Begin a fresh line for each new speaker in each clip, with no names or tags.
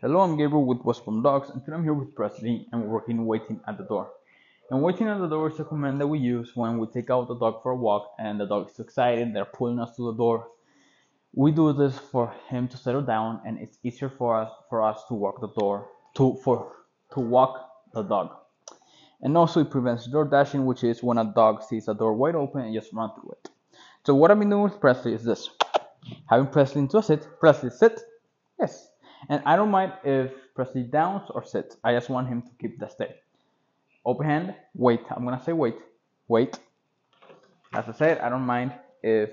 Hello, I'm Gabriel with West Palm Dogs, and today I'm here with Presley, and we're working waiting at the door. And waiting at the door is a command that we use when we take out the dog for a walk, and the dog is excited, they're pulling us to the door. We do this for him to settle down, and it's easier for us for us to walk the door to for to walk the dog. And also it prevents door dashing, which is when a dog sees a door wide open and just run through it. So what I've been doing with Presley is this: having Presley into a sit, Presley sit, yes. And I don't mind if Presley downs or sits. I just want him to keep the stay. Open hand, wait. I'm gonna say wait, wait. As I said, I don't mind if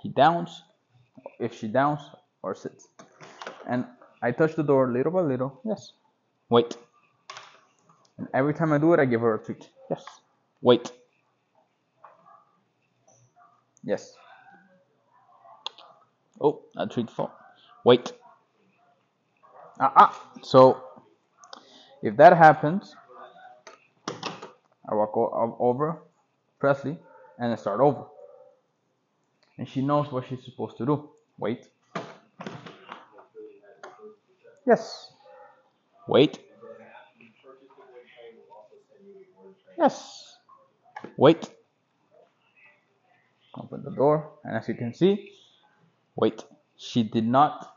he downs, if she downs or sits. And I touch the door little by little. Yes. Wait. And every time I do it, I give her a treat. Yes. Wait. Yes. Oh, a treat fall. Wait. Ah. So if that happens, I walk over Presley and I start over. And she knows what she's supposed to do. Wait. Yes. Wait. Yes. Wait. Open the door, and as you can see, wait. She did not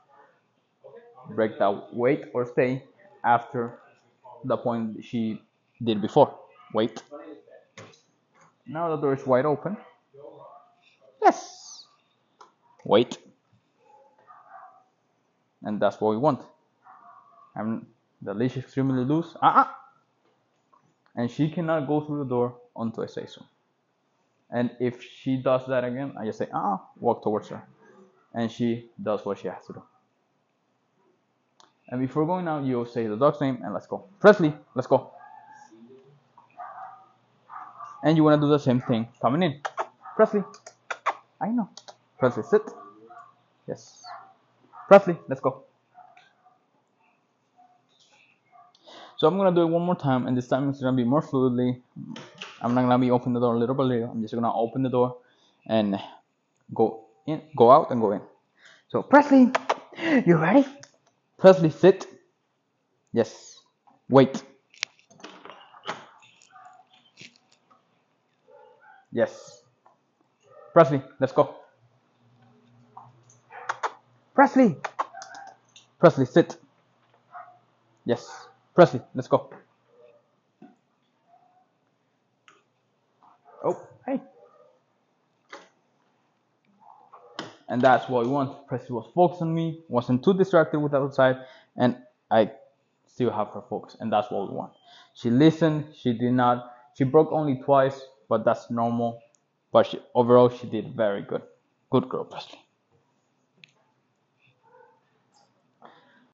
break that wait or stay after the point she did before. Wait. Now the door is wide open. Yes. Wait. And that's what we want. And the leash is extremely loose. Uh-uh. And she cannot go through the door until I say so. And if she does that again, I just say, uh-uh, walk towards her. And she does what she has to do. And before going out, you'll say the dog's name and let's go. Presley, let's go. And you want to do the same thing coming in. Presley, I know. Presley, sit. Yes. Presley, let's go. So I'm gonna do it one more time, and this time it's gonna be more fluidly. I'm not gonna be open the door a little by little. I'm just gonna open the door and go in, go out, and go in. So Presley, you ready? Presley, sit. Yes. Wait. Yes. Presley, let's go. Presley. Presley, sit. Yes. Presley, let's go. Oh, hey. And that's what we want. Presley was focused on me, wasn't too distracted with outside, and I still have her focus, and that's what we want. She listened, she did not, she broke only twice, but that's normal. But she, overall, she did very good. Good girl, Presley.